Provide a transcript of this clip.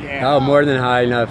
Yeah. Oh, more than high enough.